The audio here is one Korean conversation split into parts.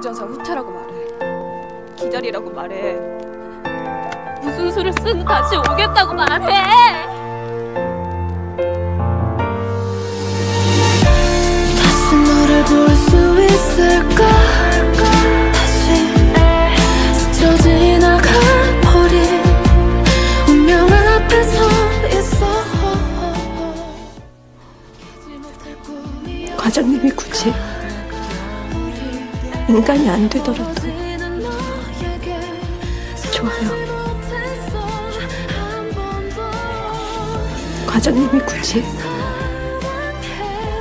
작전상 후퇴라고 말해. 기다리라고 말해. 무슨 수를 쓴 다시 오겠다고 말해. 다시 너를 볼 수 있을까 다시 스쳐 지나가 버린 운명 앞에 서 있어 깨지 못할 꿈이야 과장님이 굳이 인간이 안 되더라도 좋아요. 과장님이 굳이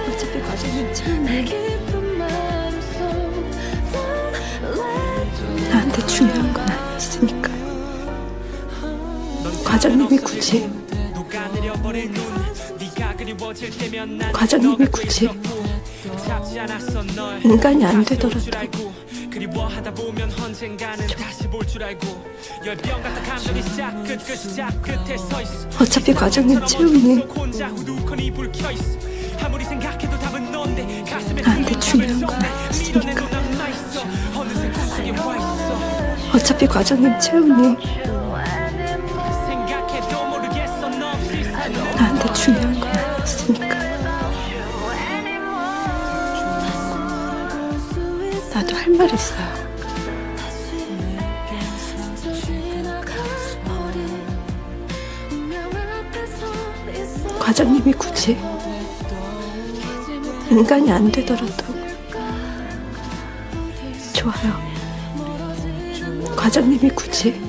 어차피 과장님 참 나한테 중요한 건 아니었으니까 과장님이 굳이 과장님이 굳이 인간이 안 되더라도. 있어. 어차피 과장님 채우니 가슴에 나한테 중요한 건 아니었으니까. 어차피 과장님 채우니 나한테 중요한 건 아니었으니까 나도 할 말 있어요. 과장님이 굳이 인간이 안 되더라도 좋아요. 과장님이 굳이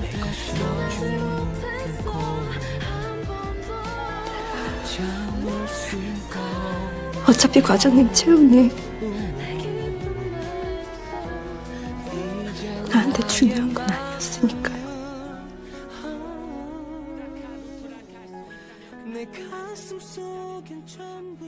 어차피 과장님 채우니 나한테 중요한 건 아니었으니까요. 내 가슴 속엔 전부